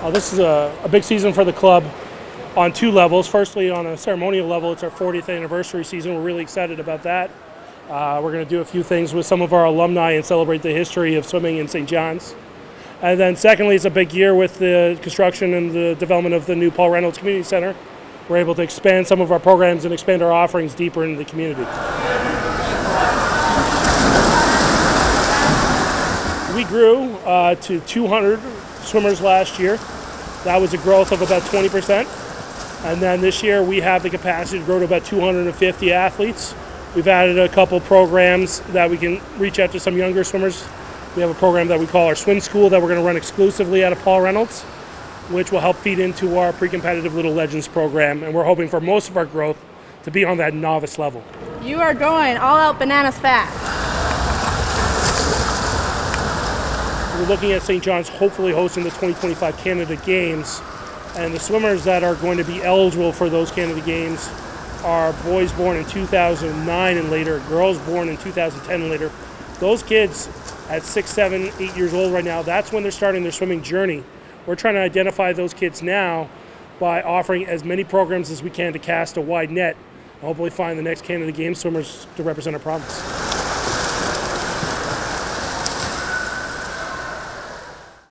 Uh, this is a, a big season for the club on two levels. Firstly, on a ceremonial level, it's our 40th anniversary season. We're really excited about that. Uh, we're going to do a few things with some of our alumni and celebrate the history of swimming in St. John's. And then, secondly, it's a big year with the construction and the development of the new Paul Reynolds Community Center. We're able to expand some of our programs and expand our offerings deeper into the community. We grew uh, to 200 swimmers last year. That was a growth of about 20%. And then this year we have the capacity to grow to about 250 athletes. We've added a couple programs that we can reach out to some younger swimmers. We have a program that we call our swim school that we're going to run exclusively out of Paul Reynolds, which will help feed into our pre-competitive Little Legends program. And we're hoping for most of our growth to be on that novice level. You are going all out bananas fast. We're looking at St. John's hopefully hosting the 2025 Canada Games, and the swimmers that are going to be eligible for those Canada Games are boys born in 2009 and later, girls born in 2010 and later. Those kids at six, seven, eight years old right now, that's when they're starting their swimming journey. We're trying to identify those kids now by offering as many programs as we can to cast a wide net and hopefully find the next Canada Games swimmers to represent our province.